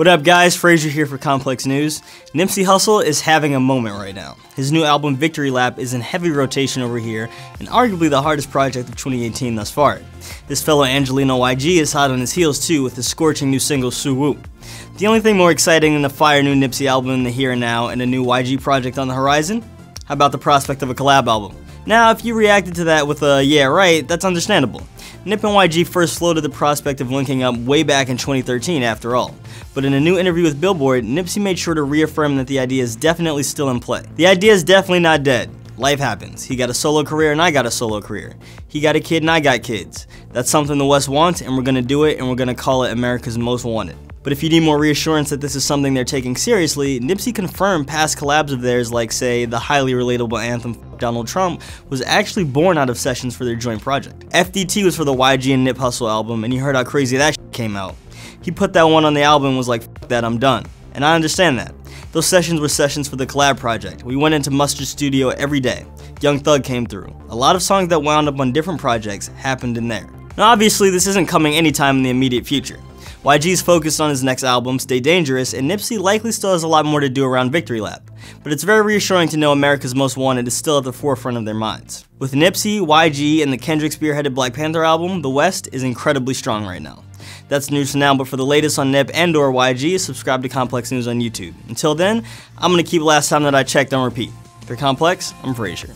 What up, guys? Frazier here for Complex News. Nipsey Hussle is having a moment right now. His new album, Victory Lap, is in heavy rotation over here, and arguably the hardest project of 2018 thus far. This fellow Angeleno YG is hot on his heels too with his scorching new single, Suu Whoop. The only thing more exciting than the fire new Nipsey album in the here and now and a new YG project on the horizon? How about the prospect of a collab album? Now, if you reacted to that with a yeah right, that's understandable. Nip and YG first floated the prospect of linking up way back in 2013 after all. But in a new interview with Billboard, Nipsey made sure to reaffirm that the idea is definitely still in play. The idea is definitely not dead. Life happens. He got a solo career and I got a solo career. He got a kid and I got kids. That's something the West wants and we're gonna do it and we're gonna call it America's Most Wanted. But if you need more reassurance that this is something they're taking seriously, Nipsey confirmed past collabs of theirs like, say, the highly relatable anthem Donald Trump was actually born out of sessions for their joint project. FDT was for the YG and Nip Hussle album, and you heard how crazy that came out. He put that one on the album and was like, that, I'm done. And I understand that. Those sessions were sessions for the collab project. We went into Mustard Studio every day. Young Thug came through. A lot of songs that wound up on different projects happened in there. Now obviously this isn't coming anytime in the immediate future. YG's focused on his next album, Stay Dangerous, and Nipsey likely still has a lot more to do around Victory Lap. But it's very reassuring to know America's Most Wanted is still at the forefront of their minds. With Nipsey, YG, and the Kendrick spearheaded Black Panther album, the West is incredibly strong right now. That's news for now, but for the latest on Nip and or YG, subscribe to Complex News on YouTube. Until then, I'm gonna keep last time that I checked on repeat. For Complex, I'm Frazier.